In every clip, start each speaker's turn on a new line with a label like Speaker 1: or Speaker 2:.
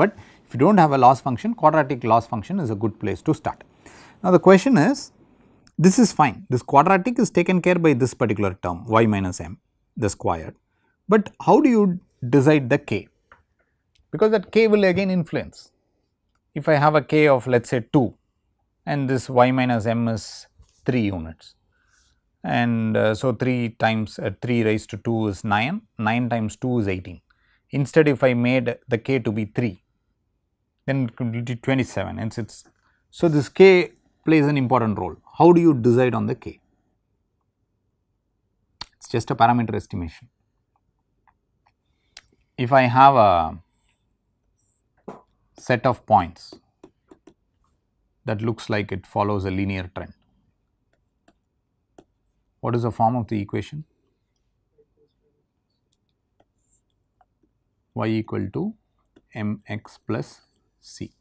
Speaker 1: But if you do not have a loss function, quadratic loss function is a good place to start. Now the question is, this is fine, this quadratic is taken care by this particular term y minus m, the squared. But how do you decide the k? Because that k will again influence. If I have a k of let us say 2 and this y minus m is 3 units and uh, so 3 times uh, 3 raised to 2 is 9, 9 times 2 is 18. Instead if I made the k to be 3 then it could be 27 and it's so this k plays an important role. How do you decide on the k? It is just a parameter estimation. If I have a set of points that looks like it follows a linear trend, what is the form of the equation? y equal to mx plus c.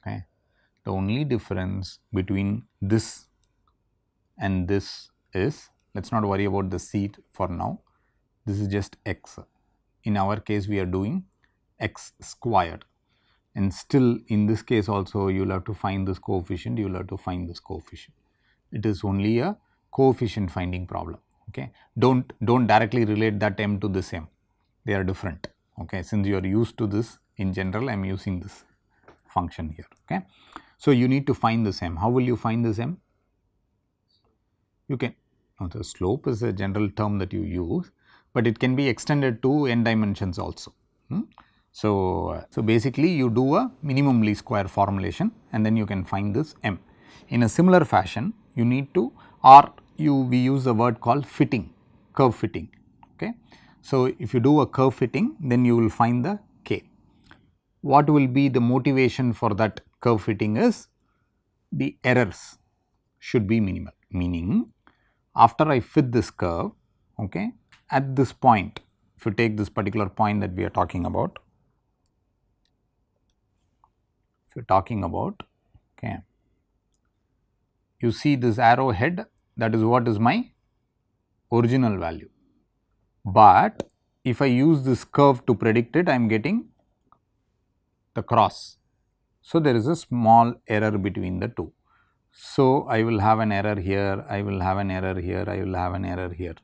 Speaker 1: Okay. The only difference between this and this is let us not worry about the c for now, this is just x. In our case we are doing x squared and still in this case also you will have to find this coefficient, you will have to find this coefficient. It is only a coefficient finding problem. Okay. Do not do not directly relate that m to this m, they are different. Okay. Since you are used to this in general I am using this function here. Okay. So, you need to find this m. How will you find this m? You can the slope is a general term that you use, but it can be extended to n dimensions also. Hmm? So, so basically you do a minimum least square formulation and then you can find this m. In a similar fashion you need to or you we use a word called fitting, curve fitting. Okay. So, if you do a curve fitting then you will find the. What will be the motivation for that curve fitting is the errors should be minimal meaning after I fit this curve okay, at this point if you take this particular point that we are talking about, if you are talking about okay, you see this arrow head that is what is my original value. But if I use this curve to predict it I am getting the cross. So, there is a small error between the two. So, I will have an error here, I will have an error here, I will have an error here.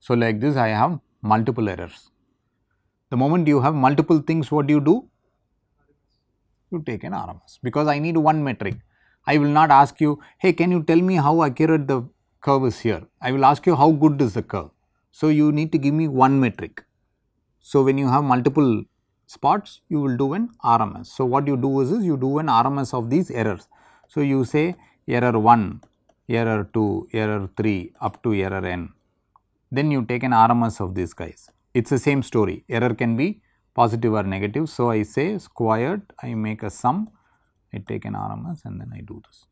Speaker 1: So, like this I have multiple errors. The moment you have multiple things what do you do? You take an RMS because I need one metric. I will not ask you, hey can you tell me how accurate the curve is here. I will ask you how good is the curve. So, you need to give me one metric. So, when you have multiple spots you will do an RMS. So, what you do is, is you do an RMS of these errors. So, you say error 1, error 2, error 3 up to error n. Then you take an RMS of these guys. It is the same story error can be positive or negative. So, I say squared I make a sum I take an RMS and then I do this.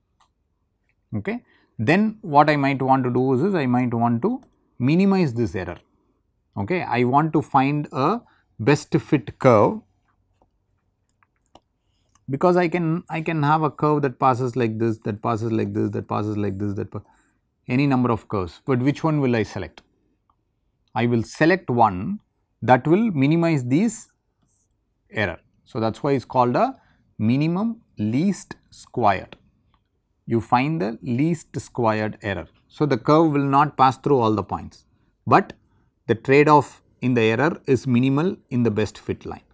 Speaker 1: Okay. Then what I might want to do is, is I might want to minimize this error. Okay. I want to find a best fit curve because I can I can have a curve that passes like this, that passes like this, that passes like this, that any number of curves, but which one will I select? I will select one that will minimize these error. So, that is why it is called a minimum least squared. You find the least squared error. So, the curve will not pass through all the points, but the trade off in the error is minimal in the best fit line.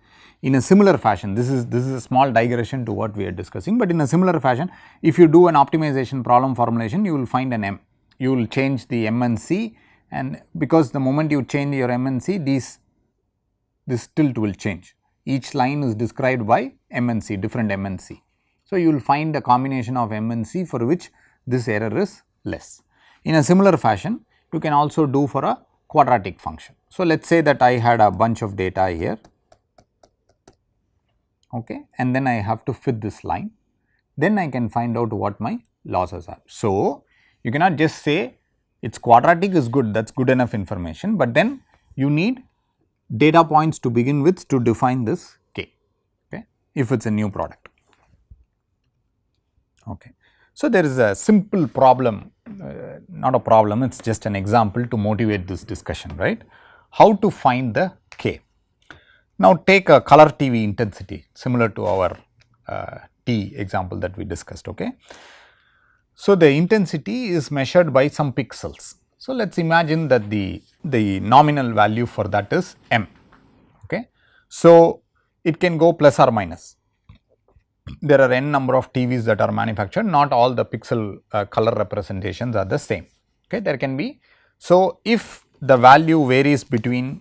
Speaker 1: In a similar fashion, this is this is a small digression to what we are discussing, but in a similar fashion, if you do an optimization problem formulation, you will find an M. You will change the M and C and because the moment you change your M and C, these this tilt will change. Each line is described by M and C, different M and C. So, you will find a combination of M and C for which this error is less. In a similar fashion, you can also do for a quadratic function. So, let us say that I had a bunch of data here okay, and then I have to fit this line, then I can find out what my losses are. So, you cannot just say its quadratic is good that is good enough information, but then you need data points to begin with to define this k okay, if it is a new product. Okay. So, there is a simple problem uh, not a problem it is just an example to motivate this discussion right. How to find the k. Now, take a color TV intensity similar to our uh, T example that we discussed. Okay. So, the intensity is measured by some pixels. So, let us imagine that the, the nominal value for that is m. Okay. So, it can go plus or minus. There are n number of TVs that are manufactured, not all the pixel uh, color representations are the same. Okay. There can be. So, if the value varies between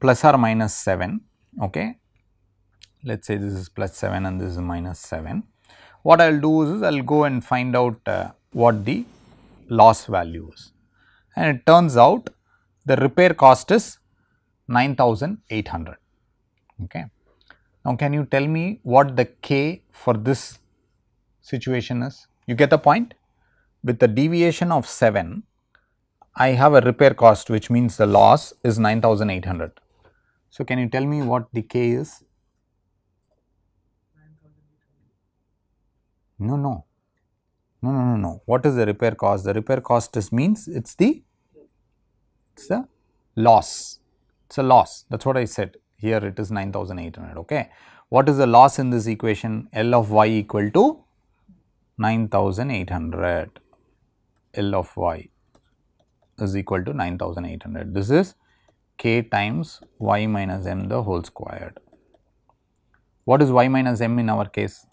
Speaker 1: plus or minus 7, okay. let us say this is plus 7 and this is minus 7. What I will do is I will go and find out uh, what the loss value is and it turns out the repair cost is 9800. Okay. Now, can you tell me what the k for this situation is? You get the point? With the deviation of 7, I have a repair cost which means the loss is 9800. So, can you tell me what the k is? No, no, no, no, no, no. What is the repair cost? The repair cost is means it's the it's the loss. It's a loss. That's what I said. Here it is 9800. Okay. What is the loss in this equation? L of y equal to 9800. L of y is equal to 9800. This is k times y minus m the whole squared. What is y minus m in our case?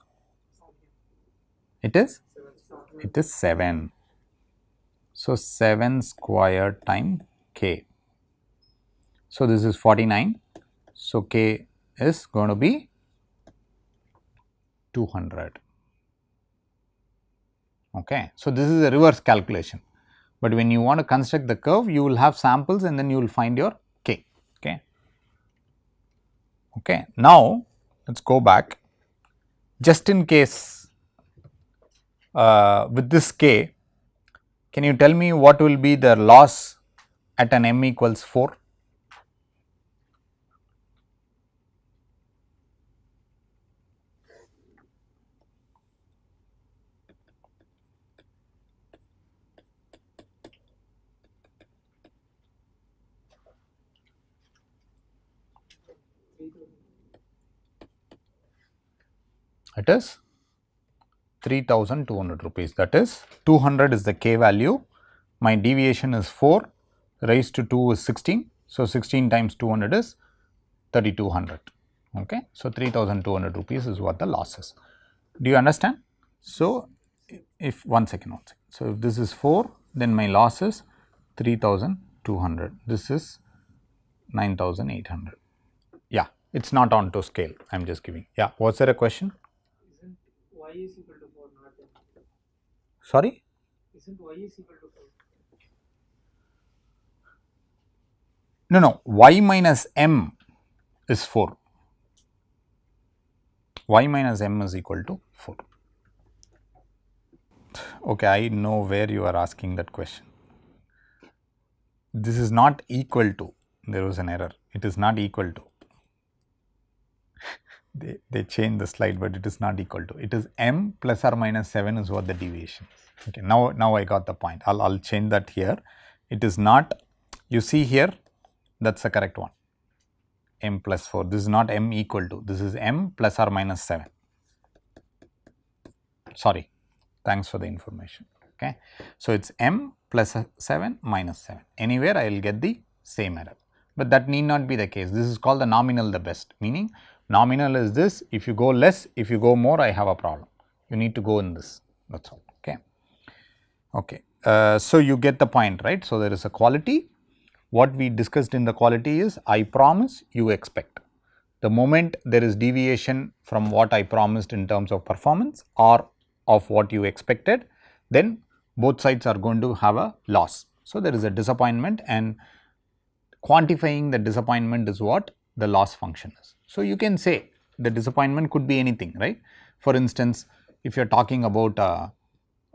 Speaker 1: It is? It is 7. So, 7 squared time k. So, this is 49. So, k is going to be 200. Okay. So, this is a reverse calculation, but when you want to construct the curve you will have samples and then you will find your k. Okay. Okay. Now, let us go back just in case uh, with this k, can you tell me what will be the loss at an m equals 4? It is 3200 rupees. That is 200 is the k value. My deviation is 4 raised to 2 is 16 so 16 times 200 is 3200 okay? So 3200 rupees is what the loss is. Do you understand? So if one second one second. So if this is 4 then my loss is 3200 this is 9800 yeah it's not on to scale. I'm just giving. Yeah was there a question
Speaker 2: y is equal to 4 not m.
Speaker 1: sorry?
Speaker 2: Isn't y is equal to 4?
Speaker 1: no no. Y minus m is 4 y minus m is equal to 4 okay i know where you are asking that question. This is not equal to there was an error. It is not equal to they, they changed the slide but it is not equal to it is m plus or minus 7 is what the deviation is. Okay now now i got the point. I'll i'll change that here. It is not you see here that's the correct one. m plus 4 this is not m equal to this is m plus or minus 7 sorry thanks for the information okay? So it's m plus 7 minus 7 anywhere i will get the same error but that need not be the case. This is called the nominal the best meaning nominal is this. If you go less if you go more i have a problem. You need to go in this. That's all. Okay. Okay. Uh, so you get the point right? So there is a quality. What we discussed in the quality is I promise you expect. The moment there is deviation from what I promised in terms of performance or of what you expected, then both sides are going to have a loss. So, there is a disappointment and quantifying the disappointment is what the loss function is. So, you can say the disappointment could be anything, right. For instance, if you are talking about uh,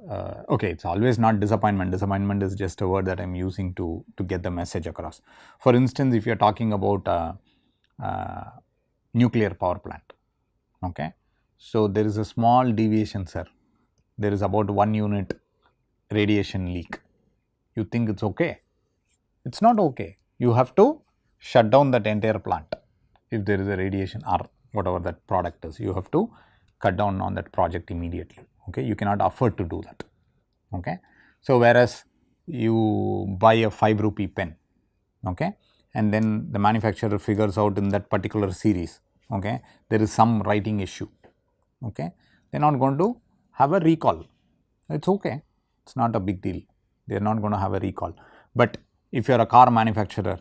Speaker 1: uh, okay, it's always not disappointment. Disappointment is just a word that I'm using to to get the message across. For instance, if you're talking about uh, uh, nuclear power plant, okay, so there is a small deviation, sir. There is about one unit radiation leak. You think it's okay? It's not okay. You have to shut down that entire plant. if there is a radiation or whatever that product is you have to cut down on that project immediately. Okay? You cannot afford to do that. Okay? So whereas you buy a 5 rupee pen okay? And then the manufacturer figures out in that particular series okay? There is some writing issue okay? They are not going to have a recall. It is okay. It is not a big deal. They are not going to have a recall. But if you are a car manufacturer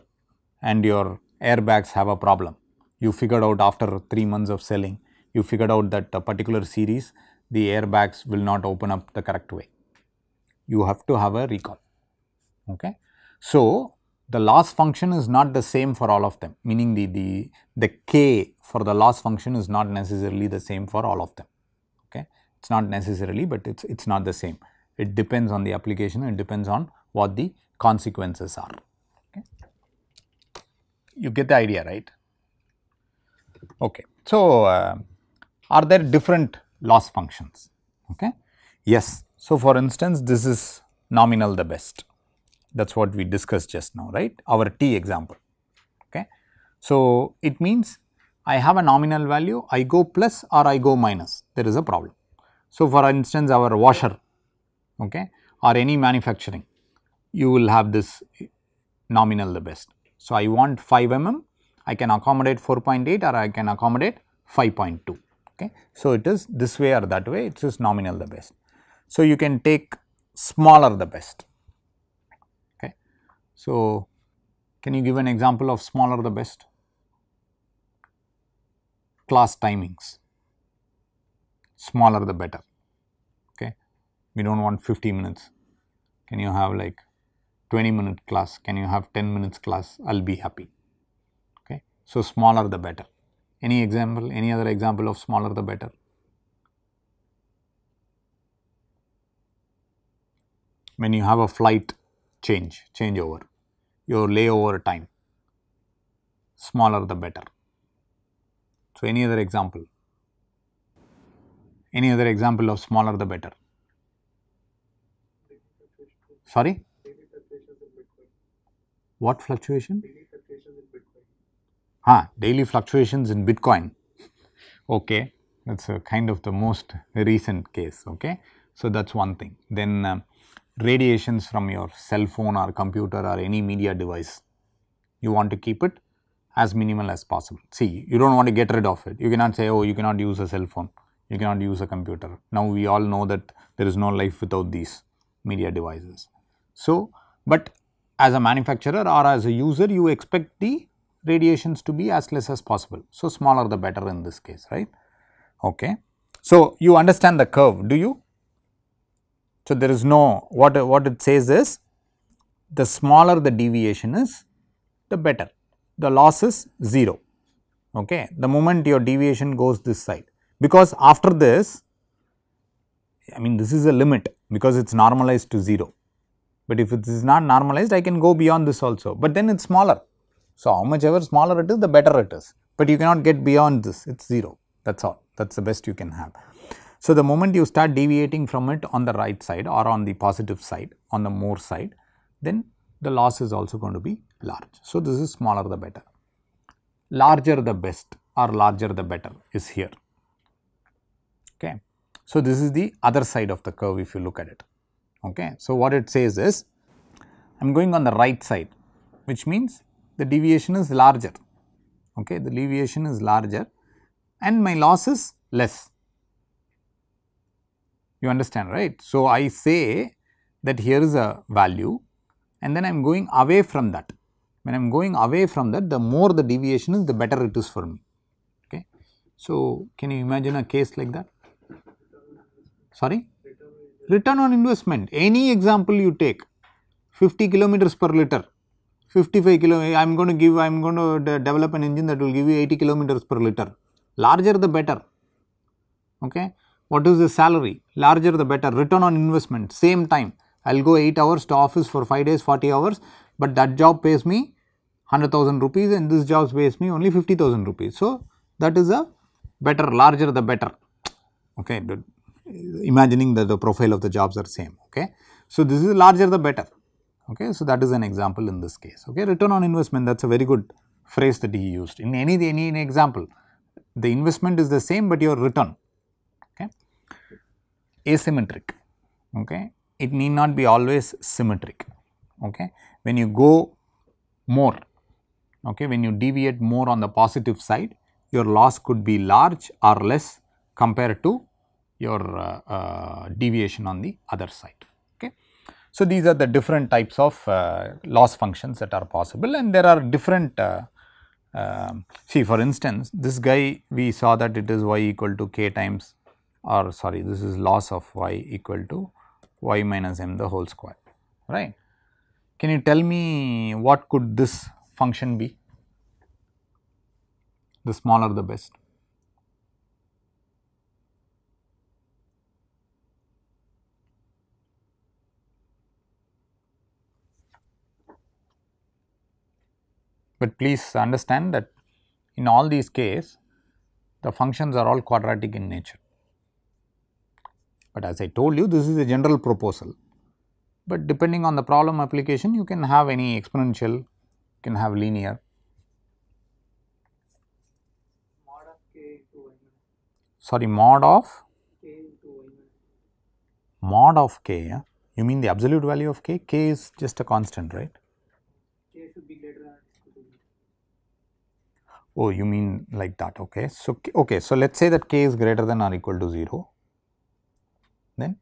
Speaker 1: and your airbags have a problem. You figured out after 3 months of selling you figured out that a particular series the airbags will not open up the correct way. You have to have a recall. Okay? So the loss function is not the same for all of them meaning the the the k for the loss function is not necessarily the same for all of them. Okay? It's not necessarily but it's it's not the same. It depends on the application it depends on what the consequences are you get the idea right? Okay. So uh, are there different loss functions? Okay. Yes. So for instance this is nominal the best. That is what we discussed just now right? Our t example. Okay. So, it means I have a nominal value I go plus or I go minus. There is a problem. So, for instance our washer okay or any manufacturing you will have this nominal the best. So, I want 5 mm I can accommodate 4.8 or I can accommodate 5.2 okay. So, it is this way or that way it is nominal the best. So, you can take smaller the best Okay. so, can you give an example of smaller the best? Class timings, smaller the better, okay. We do not want 50 minutes, can you have like 20 minute class, can you have 10 minutes class, I will be happy, okay. So, smaller the better. Any example, any other example of smaller the better? When you have a flight change, changeover, your layover time, smaller the better. So, any other example? Any other example of smaller the better? Sorry? What fluctuation? Ah, daily fluctuations in Bitcoin. okay, that is a kind of the most recent case. Okay, so that is one thing. Then uh, radiations from your cell phone or computer or any media device, you want to keep it as minimal as possible. See, you do not want to get rid of it. You cannot say, oh, you cannot use a cell phone, you cannot use a computer. Now, we all know that there is no life without these media devices. So, but as a manufacturer or as a user, you expect the radiations to be as less as possible. So, smaller the better in this case, right. Okay. So, you understand the curve, do you? So, there is no what, what it says is the smaller the deviation is the better the loss is 0 okay the moment your deviation goes this side because after this I mean this is a limit because it is normalized to 0 but if it is not normalized I can go beyond this also but then it is smaller. So, how much ever smaller it is the better it is but you cannot get beyond this it is 0 that is all that is the best you can have. So, the moment you start deviating from it on the right side or on the positive side on the more side then the loss is also going to be large. So, this is smaller the better larger the best or larger the better is here. Okay. So, this is the other side of the curve if you look at it. Okay. So, what it says is I am going on the right side which means the deviation is larger, okay. the deviation is larger and my loss is less you understand right. So, I say that here is a value and then I am going away from that. When I am going away from that the more the deviation is the better it is for me. Okay. So, can you imagine a case like that? Sorry? Return on investment any example you take 50 kilometers per liter 55 kilo I am going to give I am going to de develop an engine that will give you 80 kilometers per liter larger the better okay what is the salary? Larger the better. Return on investment, same time. I will go 8 hours to office for 5 days, 40 hours, but that job pays me 100,000 rupees and this job pays me only 50,000 rupees. So, that is a better, larger the better. Okay, imagining that the profile of the jobs are same. Okay. So, this is larger the better. Okay. So, that is an example in this case. Okay. Return on investment that is a very good phrase that he used in any any, any example. The investment is the same, but your return okay asymmetric okay it need not be always symmetric okay when you go more okay when you deviate more on the positive side your loss could be large or less compared to your uh, uh, deviation on the other side okay so these are the different types of uh, loss functions that are possible and there are different um, see for instance this guy we saw that it is y equal to k times or sorry this is loss of y equal to y minus m the whole square right. Can you tell me what could this function be? The smaller the best. But please understand that in all these cases the functions are all quadratic in nature. But as I told you this is a general proposal, but depending on the problem application you can have any exponential, you can have linear.
Speaker 2: Mod of k into y minus
Speaker 1: Sorry mod of
Speaker 2: k into y minus
Speaker 1: mod of k, yeah? you mean the absolute value of k, k is just a constant right.
Speaker 2: k should be greater than or equal to zero.
Speaker 1: Oh you mean like that okay. So, okay, so let us say that k is greater than or equal to 0, then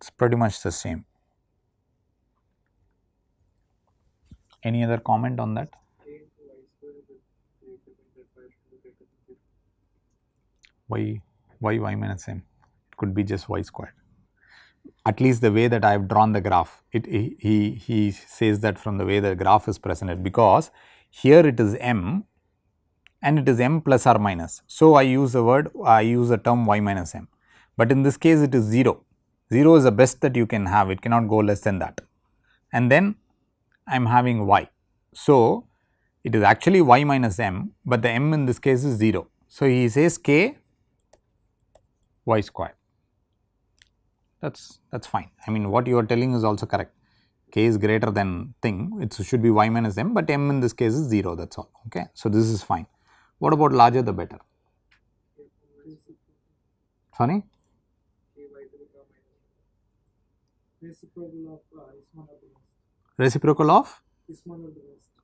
Speaker 1: it is pretty much the same. Any other comment on that?
Speaker 2: k into y square is greater than that y should be greater than zero.
Speaker 1: y y y minus m it could be just y squared at least the way that i have drawn the graph it he he, says that from the way the graph is presented because here it is m and it is m plus or minus. So i use the word i use the term y minus m. But in this case it is 0 0 is the best that you can have. It cannot go less than that. And then i am having y. So it is actually y minus m but the m in this case is 0 so he says k y square. That's that's fine. I mean, what you are telling is also correct. K is greater than thing. It should be y minus m, but m in this case is zero. That's all. Okay. So this is fine. What about larger the better? Sorry.
Speaker 2: Reciprocal of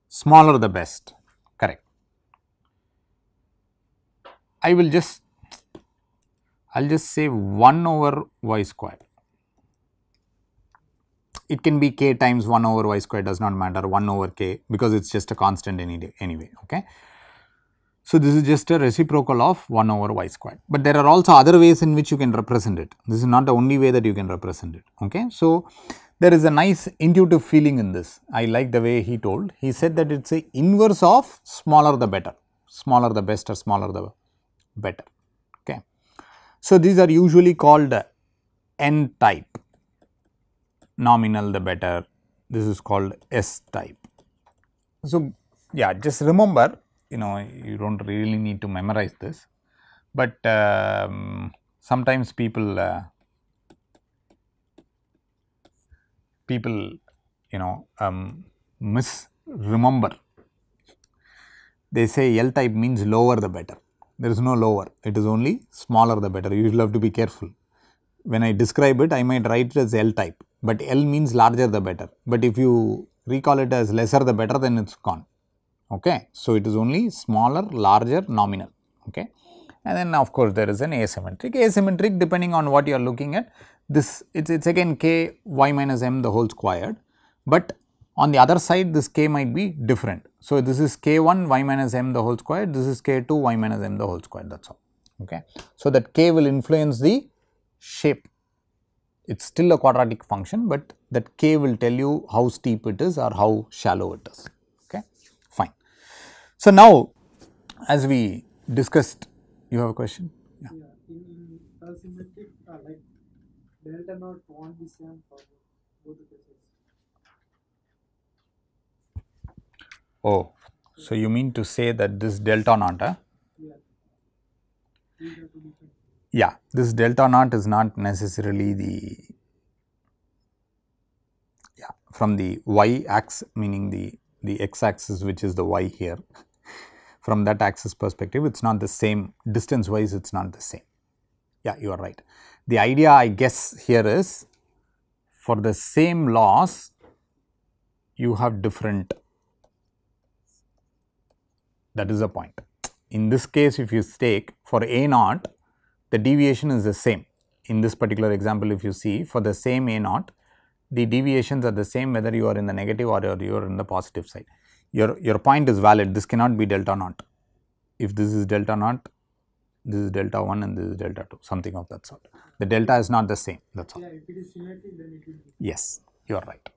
Speaker 1: smaller the best. Correct. I will just I'll just say 1 over y square. It can be k times 1 over y square does not matter 1 over k because it's just a constant any day anyway. Okay. So, this is just a reciprocal of 1 over y square, but there are also other ways in which you can represent it. This is not the only way that you can represent it. Okay. So, there is a nice intuitive feeling in this. I like the way he told. He said that it's a inverse of smaller the better, smaller the best or smaller the better. So, these are usually called N type, nominal the better, this is called S type. So, yeah just remember you know you do not really need to memorize this, but um, sometimes people uh, people you know um, misremember. They say L type means lower the better. There is no lower, it is only smaller the better. You will have to be careful. When I describe it, I might write it as L type, but L means larger the better. But if you recall it as lesser the better, then it's gone. Okay. So, it is only smaller, larger, nominal. Okay. And then of course, there is an asymmetric. Asymmetric depending on what you are looking at, this it's, it's again k y minus m the whole squared, but on the other side this k might be different. So, this is k 1 y minus m the whole square, this is k 2 y minus m the whole square that is all. Okay. So, that k will influence the shape. It is still a quadratic function, but that k will tell you how steep it is or how shallow it is. Okay. Fine. So, now as we discussed, you have a question? Yeah.
Speaker 2: Yeah, in, uh, like delta naught won't same for both the.
Speaker 1: Oh, so you mean to say that this delta naught, huh?
Speaker 2: Yeah.
Speaker 1: This delta naught is not necessarily the yeah, from the y axis meaning the, the x axis which is the y here from that axis perspective it is not the same distance wise it is not the same. Yeah you are right. The idea I guess here is for the same loss you have different that is the point. In this case if you take for A naught the deviation is the same. In this particular example if you see for the same A naught the deviations are the same whether you are in the negative or you are in the positive side. Your, your point is valid this cannot be delta naught. If this is delta naught this is delta 1 and this is delta 2 something of that sort. The delta is not the same that is all.
Speaker 2: Yeah, if it is symmetric, then it will be.
Speaker 1: Yes, you are right.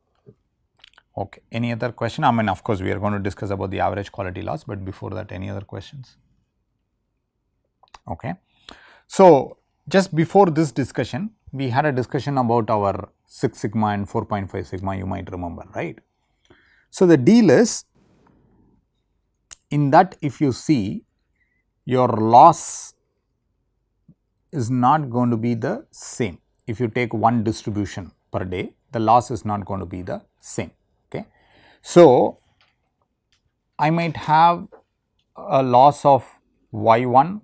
Speaker 1: Okay. Any other question? I mean, of course, we are going to discuss about the average quality loss, but before that, any other questions? Okay. So, just before this discussion, we had a discussion about our 6 sigma and 4.5 sigma, you might remember, right? So, the deal is in that if you see your loss is not going to be the same. If you take one distribution per day, the loss is not going to be the same. So, I might have a loss of y 1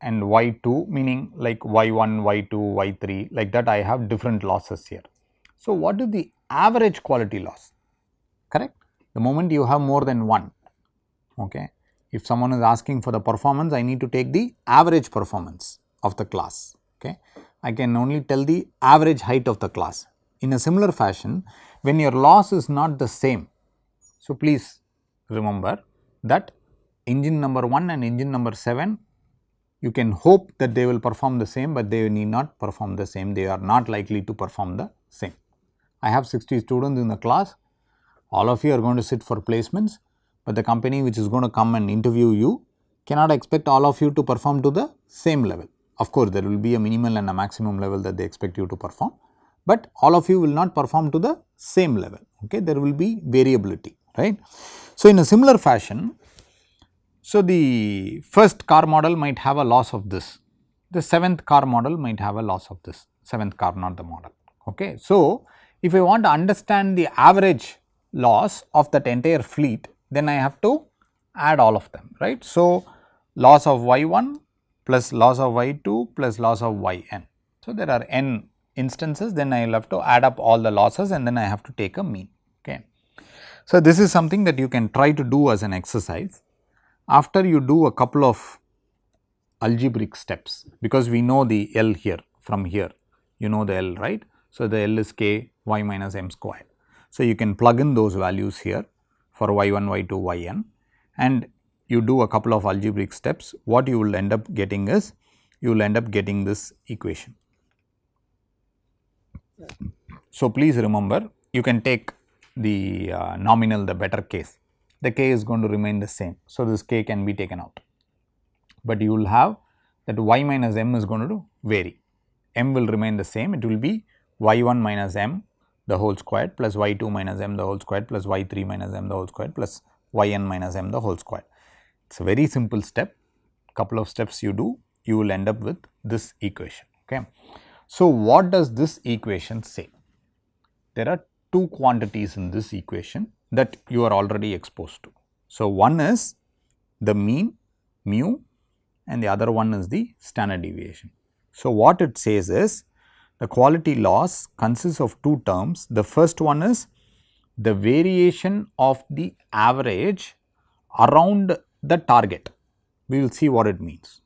Speaker 1: and y 2 meaning like y 1, y 2, y 3 like that I have different losses here. So, what is the average quality loss correct? The moment you have more than one okay. If someone is asking for the performance I need to take the average performance of the class okay. I can only tell the average height of the class. In a similar fashion when your loss is not the same. So, please remember that engine number 1 and engine number 7 you can hope that they will perform the same, but they need not perform the same they are not likely to perform the same. I have 60 students in the class all of you are going to sit for placements, but the company which is going to come and interview you cannot expect all of you to perform to the same level. Of course, there will be a minimal and a maximum level that they expect you to perform, but all of you will not perform to the same level, okay. there will be variability, right. So, in a similar fashion, so the first car model might have a loss of this, the seventh car model might have a loss of this, seventh car not the model, okay. So, if I want to understand the average loss of that entire fleet, then I have to add all of them, right. So, loss of y 1 plus loss of y 2 plus loss of y n. So, there are n instances then I will have to add up all the losses and then I have to take a mean. Okay. So, this is something that you can try to do as an exercise after you do a couple of algebraic steps because we know the L here from here you know the L right. So, the L is k y minus m square. So, you can plug in those values here for y 1 y 2 y n and you do a couple of algebraic steps what you will end up getting is you will end up getting this equation. So, please remember you can take the uh, nominal the better case the k is going to remain the same. So, this k can be taken out, but you will have that y minus m is going to vary m will remain the same it will be y 1 minus m the whole squared plus y 2 minus m the whole squared plus y 3 minus m the whole squared plus y n minus m the whole squared. It is a very simple step couple of steps you do you will end up with this equation. Okay. So, what does this equation say? There are two quantities in this equation that you are already exposed to. So, one is the mean mu and the other one is the standard deviation. So, what it says is the quality loss consists of two terms. The first one is the variation of the average around the target. We will see what it means.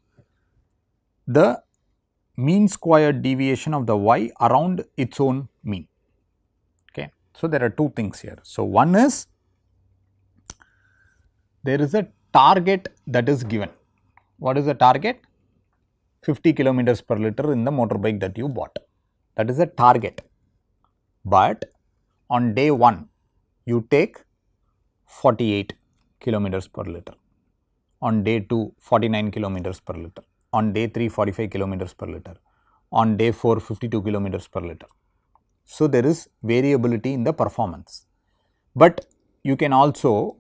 Speaker 1: The mean squared deviation of the y around its own mean. Okay. So, there are two things here. So, one is there is a target that is given. What is the target? 50 kilometers per liter in the motorbike that you bought. That is a target. But on day 1, you take 48 kilometers per liter. On day 2, 49 kilometers per liter. On day 3, 45 kilometers per liter. On day 4, 52 kilometers per liter. So, there is variability in the performance. But you can also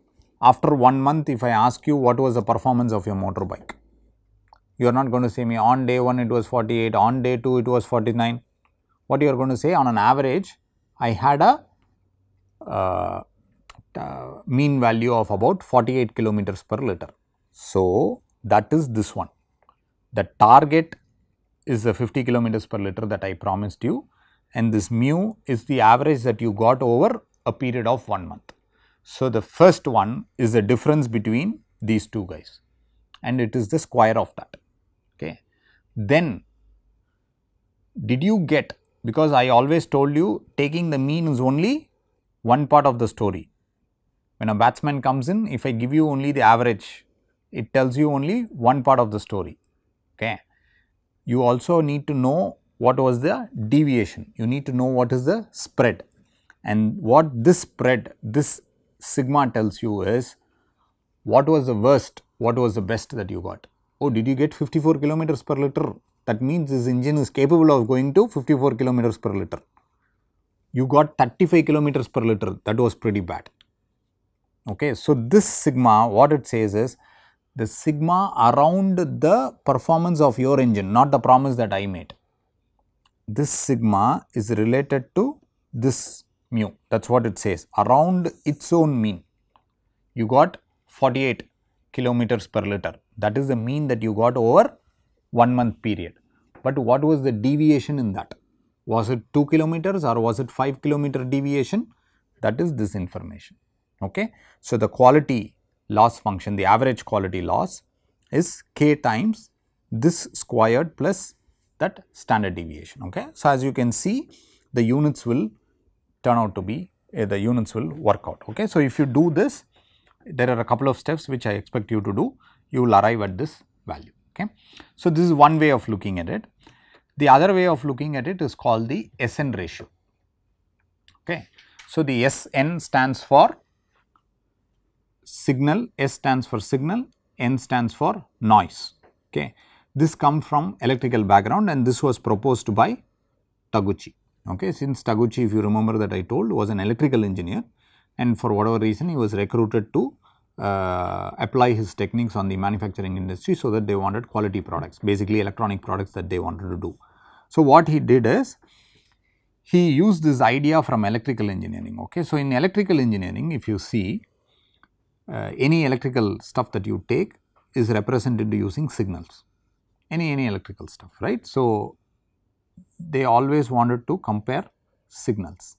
Speaker 1: after one month if I ask you what was the performance of your motorbike, you are not going to say me on day 1 it was 48, on day 2 it was 49. What you are going to say on an average I had a uh, uh, mean value of about 48 kilometers per liter. So, that is this one. The target is the 50 kilometers per liter that I promised you and this mu is the average that you got over a period of 1 month. So, the first one is the difference between these two guys and it is the square of that. Okay. Then did you get because I always told you taking the mean is only one part of the story. When a batsman comes in if I give you only the average it tells you only one part of the story. Okay. You also need to know what was the deviation, you need to know what is the spread and what this spread this sigma tells you is what was the worst, what was the best that you got. Oh, did you get 54 kilometers per liter? That means this engine is capable of going to 54 kilometers per liter. You got 35 kilometers per liter, that was pretty bad. Okay, so this sigma, what it says is the sigma around the performance of your engine, not the promise that I made. This sigma is related to this mu, that is what it says, around its own mean. You got 48 kilometers per liter, that is the mean that you got over 1 month period. But what was the deviation in that? Was it 2 kilometers or was it 5 kilometer deviation? That is this information. Okay. So, the quality loss function, the average quality loss is k times this squared plus that standard deviation. Okay. So, as you can see the units will turn out to be uh, the units will work out. Okay. So, if you do this there are a couple of steps which I expect you to do you will arrive at this value. Okay. So, this is one way of looking at it. The other way of looking at it is called the SN ratio. Okay. So, the SN stands for signal, S stands for signal, N stands for noise. Okay. This comes from electrical background and this was proposed by Taguchi. Okay. Since Taguchi if you remember that I told was an electrical engineer and for whatever reason he was recruited to uh, apply his techniques on the manufacturing industry so that they wanted quality products basically electronic products that they wanted to do. So, what he did is he used this idea from electrical engineering. Okay. So, in electrical engineering if you see uh, any electrical stuff that you take is represented using signals any any electrical stuff right. So, they always wanted to compare signals.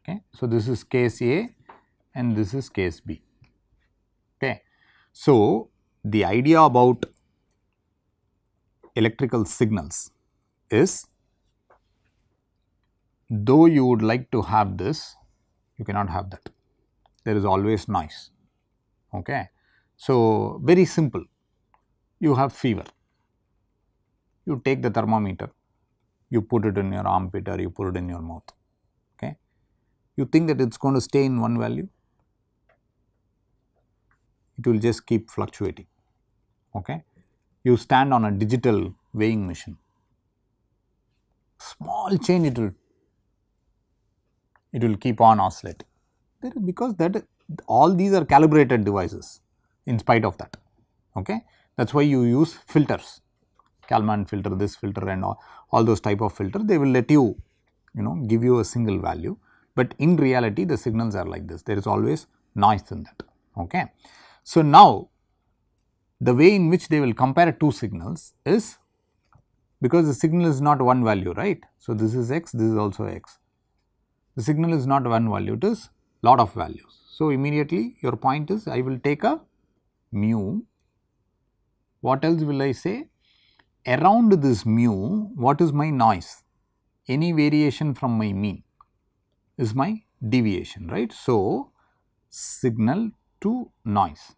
Speaker 1: Okay. So, this is case A and this is case B. Okay. So, the idea about electrical signals is though you would like to have this, you cannot have that. There is always noise. Okay. So, very simple. You have fever. You take the thermometer, you put it in your armpit or you put it in your mouth. Okay. You think that it is going to stay in one value? It will just keep fluctuating. Okay. You stand on a digital weighing machine, small change it will it will keep on oscillating because that all these are calibrated devices in spite of that. Okay. That is why you use filters, Kalman filter, this filter and all, all those type of filter, they will let you, you know, give you a single value. But in reality, the signals are like this, there is always noise in that. Okay. So, now the way in which they will compare two signals is because the signal is not one value, right. So, this is x, this is also x the signal is not one value, it is lot of values. So, immediately your point is I will take a mu, what else will I say? Around this mu, what is my noise? Any variation from my mean is my deviation, right. So, signal to noise.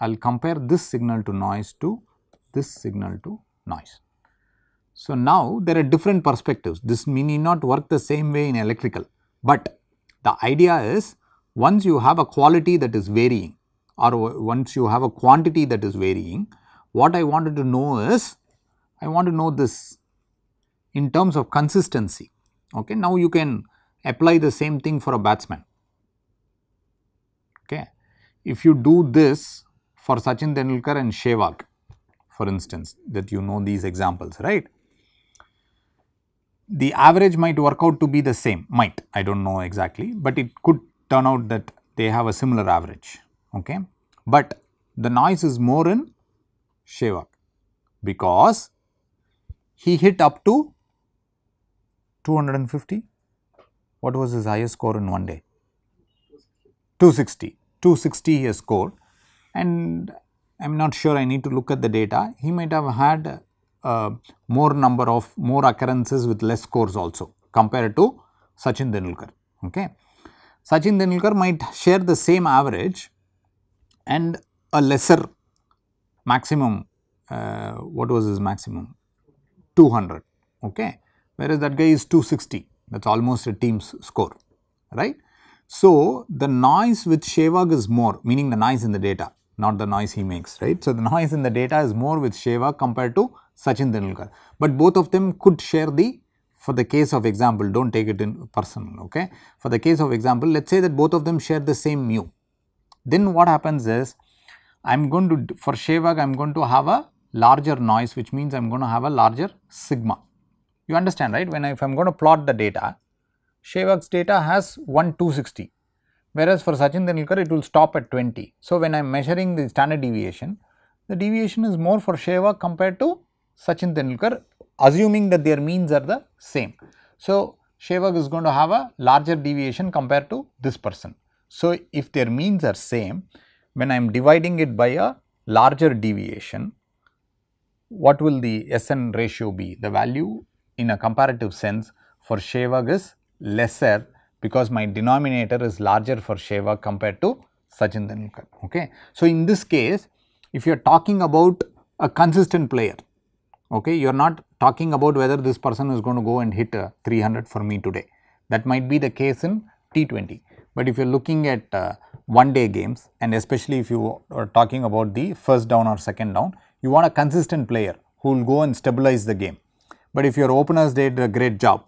Speaker 1: I will compare this signal to noise to this signal to noise. So, now there are different perspectives. This may not work the same way in electrical. But the idea is once you have a quality that is varying or once you have a quantity that is varying, what I wanted to know is I want to know this in terms of consistency. Okay. Now, you can apply the same thing for a batsman. Okay. if you do this for Sachin Tendulkar and Sehwag, for instance, that you know these examples, right? The average might work out to be the same, might, I do not know exactly, but it could turn out that they have a similar average, okay. But the noise is more in Sehwag because he hit up to 250. What was his highest score in one day? 260. 260 he has scored and I am not sure I need to look at the data. He might have had uh, more number of more occurrences with less scores also compared to Sachin Tendulkar. Okay. Sachin Tendulkar might share the same average and a lesser maximum, uh, what was his maximum? 200, okay. whereas that guy is 260, that is almost a team's score, right. So, the noise with Sehwag is more, meaning the noise in the data, not the noise he makes, right. So, the noise in the data is more with Sehwag compared to Sachin Tendulkar, but both of them could share the for the case of example, do not take it in personal, okay. For the case of example, let us say that both of them share the same mu. Then what happens is, I am going to, for Sehwag, I am going to have a larger noise, which means I am going to have a larger sigma. You understand, right? When I, if I am going to plot the data, Sehwag's data has 1 260, whereas for Sachin Tendulkar, it will stop at 20. So, when I am measuring the standard deviation, the deviation is more for Sehwag compared to Sachin Tendulkar assuming that their means are the same. So, Sehwag is going to have a larger deviation compared to this person. So, if their means are same, when I am dividing it by a larger deviation, what will the SN ratio be? The value in a comparative sense for Sehwag is lesser because my denominator is larger for Sehwag compared to Sachin Tendulkar. Okay. So, in this case, if you are talking about a consistent player, okay, you are not talking about whether this person is going to go and hit a 300 for me today. That might be the case in T20, but if you are looking at uh, one day games and especially if you are talking about the first down or second down, you want a consistent player who will go and stabilize the game. But if your openers did a great job,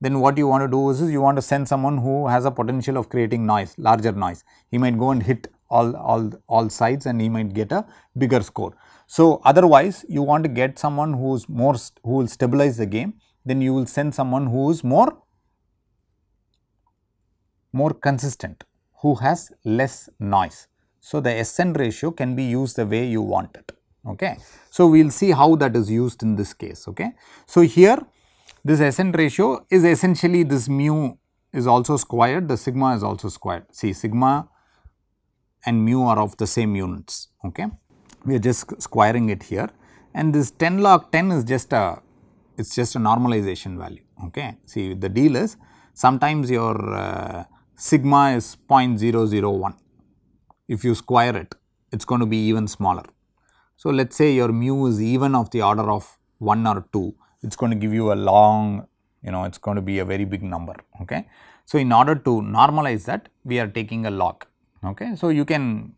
Speaker 1: then what you want to do is, is you want to send someone who has a potential of creating noise, larger noise. He might go and hit all, all, all sides and he might get a bigger score. So, otherwise you want to get someone who is more who will stabilize the game then you will send someone who is more more consistent who has less noise. So, the SN ratio can be used the way you want it. Okay. So, we will see how that is used in this case. Okay. So, here this SN ratio is essentially this mu is also squared, the sigma is also squared. See sigma and mu are of the same units. Okay we are just squaring it here and this 10 log 10 is just a it is just a normalization value okay. See the deal is sometimes your uh, sigma is 0.001 if you square it it is going to be even smaller. So, let us say your mu is even of the order of 1 or 2 it is going to give you a long you know it is going to be a very big number okay. So, in order to normalize that we are taking a log okay. So, you can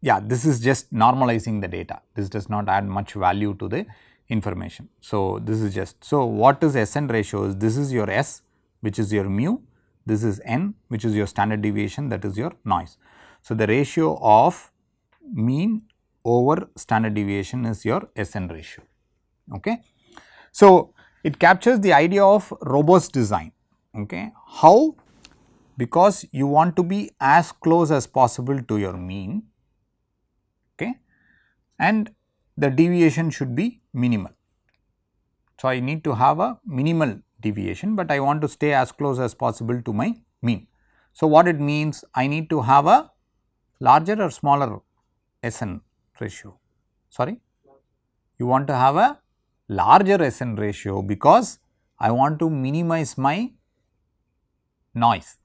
Speaker 1: yeah, this is just normalizing the data. This does not add much value to the information. So, this is just, so what is SN ratio is this is your S which is your mu, this is N which is your standard deviation that is your noise. So, the ratio of mean over standard deviation is your SN ratio. Okay. So, it captures the idea of robust design. Okay. How? Because you want to be as close as possible to your mean okay, and the deviation should be minimal. So, I need to have a minimal deviation, but I want to stay as close as possible to my mean. So, what it means I need to have a larger or smaller SN ratio, sorry you want to have a larger SN ratio because I want to minimize my noise.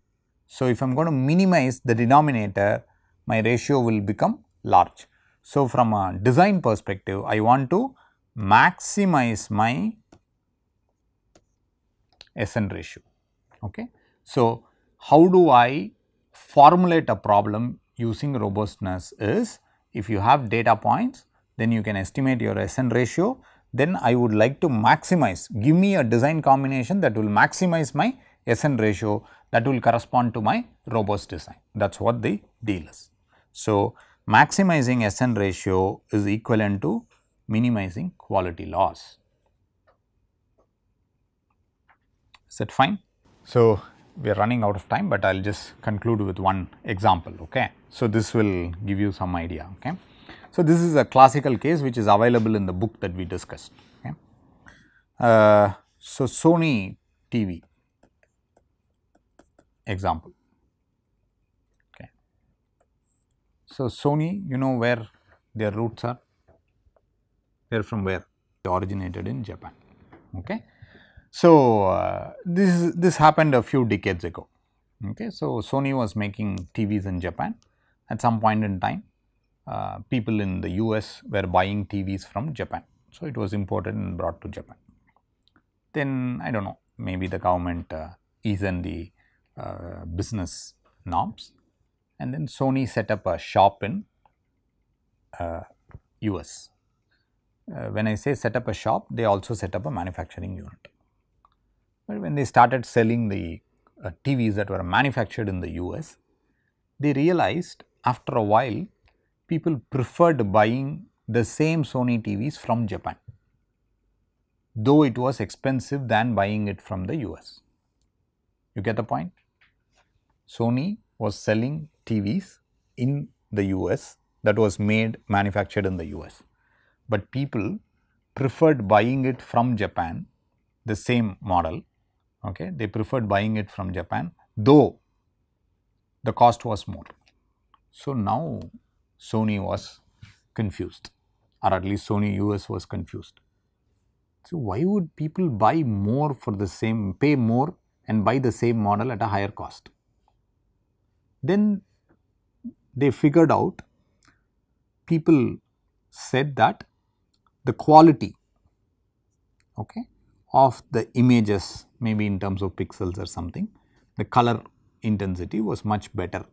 Speaker 1: So, if I am going to minimize the denominator my ratio will become large. So, from a design perspective, I want to maximize my SN ratio. Okay. So, how do I formulate a problem using robustness is if you have data points, then you can estimate your SN ratio, then I would like to maximize, give me a design combination that will maximize my SN ratio that will correspond to my robust design. That is what the deal is. So, maximizing SN ratio is equivalent to minimizing quality loss. Is that fine? So, we are running out of time, but I will just conclude with one example. Okay. So, this will give you some idea. Okay. So, this is a classical case which is available in the book that we discussed. Okay. Uh, so, Sony TV example. Okay. So, Sony you know where their roots are? They are from where? They originated in Japan. Okay. So, uh, this this happened a few decades ago. Okay. So, Sony was making TVs in Japan at some point in time uh, people in the US were buying TVs from Japan. So, it was imported and brought to Japan. Then I do not know maybe the government uh, eased the uh, business norms and then Sony set up a shop in US. Uh, uh, when I say set up a shop, they also set up a manufacturing unit. But when they started selling the uh, TVs that were manufactured in the US, they realized after a while people preferred buying the same Sony TVs from Japan, though it was expensive than buying it from the US. You get the point? Sony was selling TVs in the US that was made manufactured in the US, but people preferred buying it from Japan the same model okay they preferred buying it from Japan though the cost was more. So, now Sony was confused or at least Sony US was confused. So, why would people buy more for the same pay more and buy the same model at a higher cost? Then they figured out people said that the quality okay, of the images maybe in terms of pixels or something, the color intensity was much better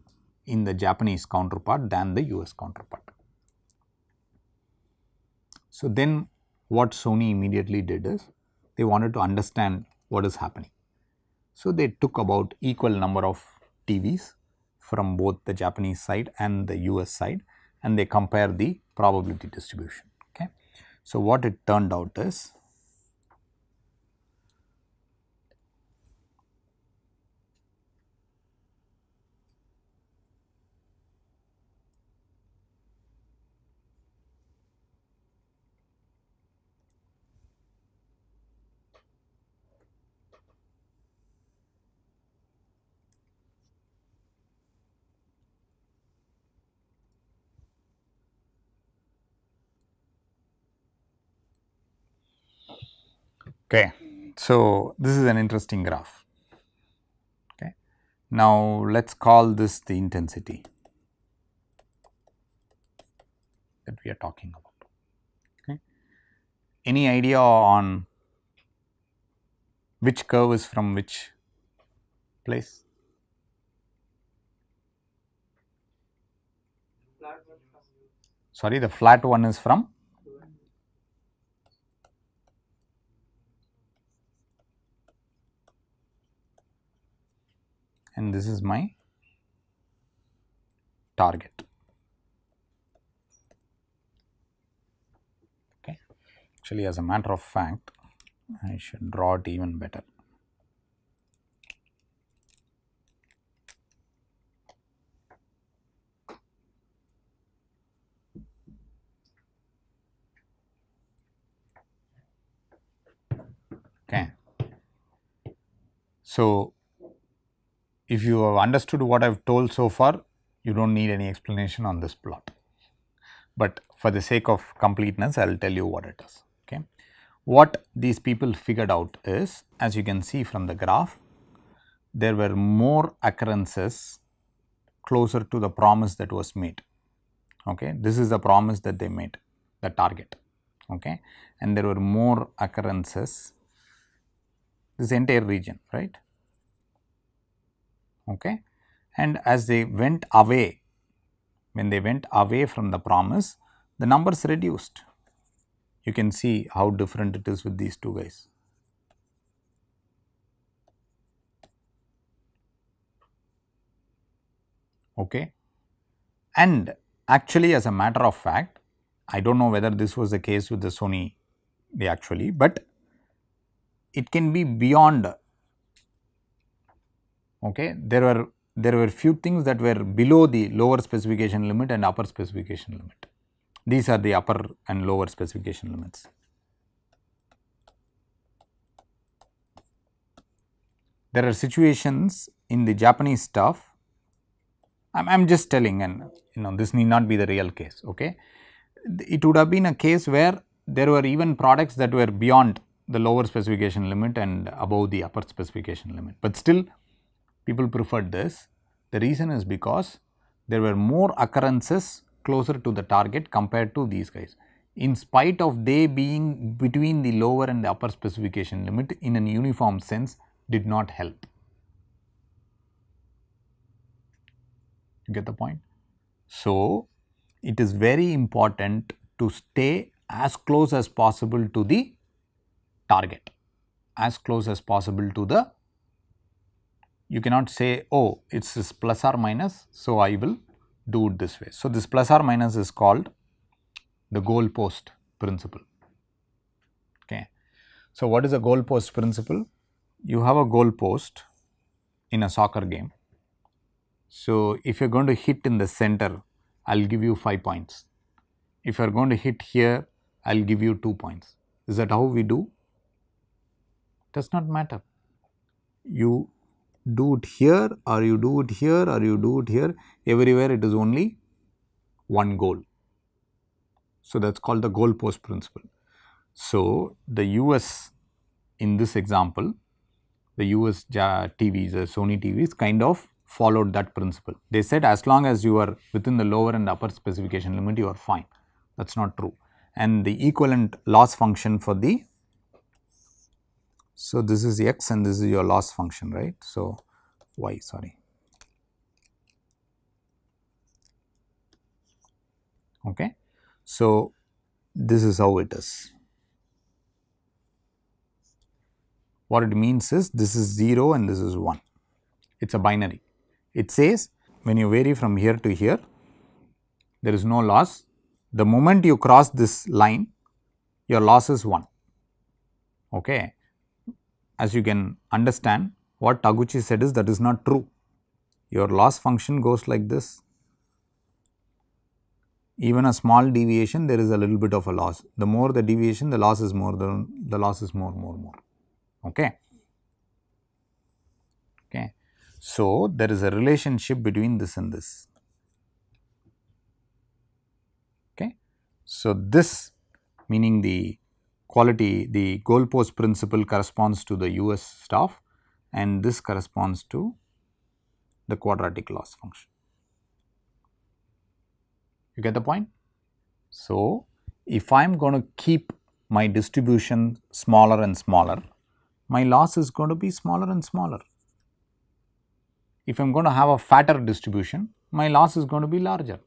Speaker 1: in the Japanese counterpart than the US counterpart. So, then what Sony immediately did is they wanted to understand what is happening. So, they took about equal number of TVs from both the Japanese side and the US side and they compare the probability distribution. Okay. So, what it turned out is Okay. So, this is an interesting graph. Okay. Now, let us call this the intensity that we are talking about. Okay. Any idea on which curve is from which place? Sorry, the flat one is from and this is my target. Okay. Actually, as a matter of fact, I should draw it even better. Okay. So, if you have understood what I have told so far, you do not need any explanation on this plot. But for the sake of completeness, I will tell you what it is. Okay. What these people figured out is, as you can see from the graph, there were more occurrences closer to the promise that was made. Okay. This is the promise that they made, the target. Okay. And there were more occurrences, this entire region, right okay. And as they went away, when they went away from the promise, the numbers reduced. You can see how different it is with these two guys. Okay. And actually as a matter of fact, I do not know whether this was the case with the Sony actually, but it can be beyond okay? There were there were few things that were below the lower specification limit and upper specification limit. These are the upper and lower specification limits. There are situations in the japanese stuff. I'm, I'm just telling and you know this need not be the real case okay? It would have been a case where there were even products that were beyond the lower specification limit and above the upper specification limit. But still people preferred this. The reason is because there were more occurrences closer to the target compared to these guys. In spite of they being between the lower and the upper specification limit in an uniform sense did not help. You get the point? So, it is very important to stay as close as possible to the target, as close as possible to the you cannot say oh it is this plus or minus so I will do it this way. So, this plus or minus is called the goal post principle. Okay. So, what is a goal post principle? You have a goal post in a soccer game. So, if you are going to hit in the center, I will give you 5 points. If you are going to hit here, I will give you 2 points. Is that how we do? Does not matter. You do it here or you do it here or you do it here, everywhere it is only one goal. So, that is called the goal post principle. So, the US in this example, the US TVs, the uh, Sony TVs kind of followed that principle. They said as long as you are within the lower and upper specification limit, you are fine. That is not true. And the equivalent loss function for the so, this is x and this is your loss function right. So, y sorry. Okay. So, this is how it is. What it means is this is 0 and this is 1, it is a binary. It says when you vary from here to here, there is no loss. The moment you cross this line, your loss is 1. Okay as you can understand what Taguchi said is that is not true. Your loss function goes like this. Even a small deviation there is a little bit of a loss. The more the deviation the loss is more the, the loss is more more more. Okay. Okay. So, there is a relationship between this and this. Okay. So, this meaning the quality the goalpost principle corresponds to the US stuff and this corresponds to the quadratic loss function. You get the point? So, if I am going to keep my distribution smaller and smaller, my loss is going to be smaller and smaller. If I am going to have a fatter distribution, my loss is going to be larger.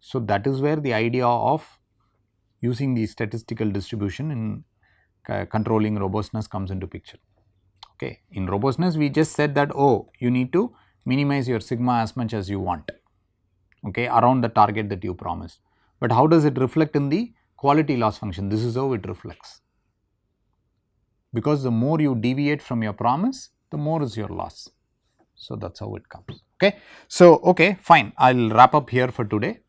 Speaker 1: So, that is where the idea of using the statistical distribution in uh, controlling robustness comes into picture. Okay. In robustness we just said that oh you need to minimize your sigma as much as you want okay, around the target that you promised. But how does it reflect in the quality loss function? This is how it reflects. Because the more you deviate from your promise, the more is your loss. So, that is how it comes. Okay. So, okay fine I will wrap up here for today.